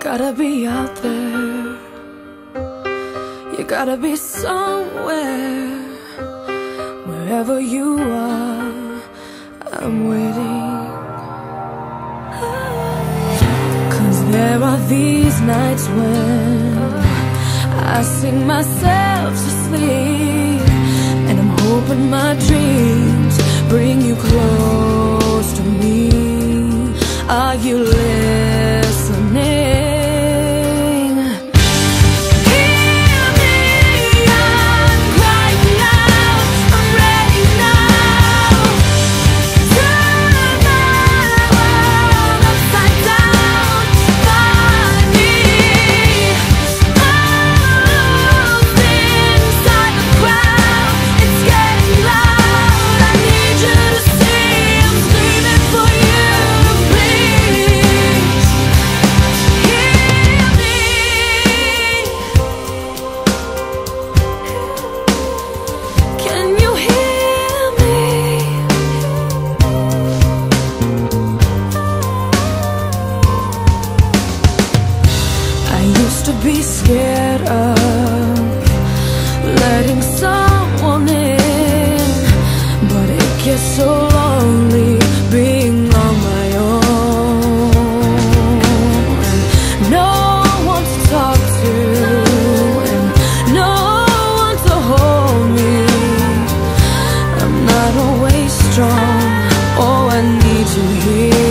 gotta be out there. You gotta be somewhere. Wherever you are, I'm waiting. Cause there are these nights when I sing myself to sleep. And I'm hoping my dreams bring you close to me. Are you to hear.